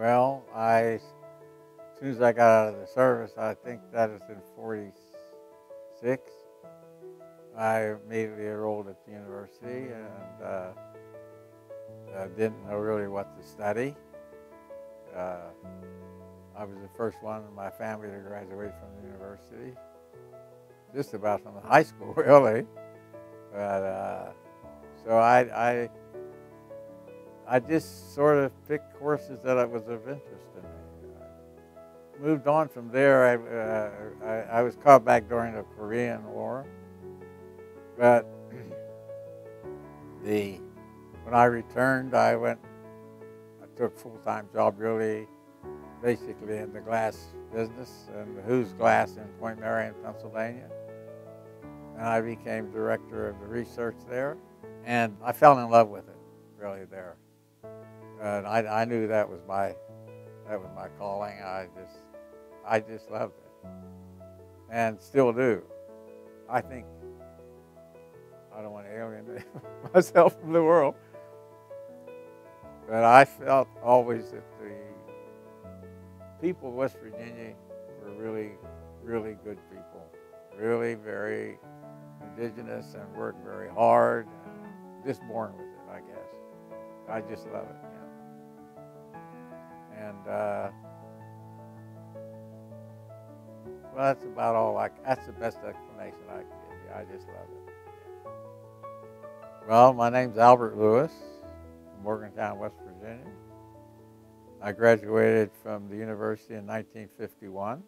Well, I, as soon as I got out of the service, I think that was in 46, I immediately enrolled at the university and uh, uh, didn't know really what to study. Uh, I was the first one in my family to graduate from the university, just about from the high school, really. But uh, so I, I, I just sort of picked courses that I was of interest in. Uh, moved on from there. I, uh, I, I was caught back during the Korean War, but the when I returned, I went. I took full-time job, really, basically in the glass business and Houze Glass in Point Marion, Pennsylvania. And I became director of the research there, and I fell in love with it, really there. And I, I knew that was my that was my calling. I just I just loved it, and still do. I think I don't want to alienate myself from the world. But I felt always that the people of West Virginia were really, really good people. Really very indigenous and worked very hard and just born with it, I guess. I just love it. And uh, well, that's about all. I, that's the best explanation I can give you. I just love it. Well, my name's Albert Lewis from Morgantown, West Virginia. I graduated from the university in 1951.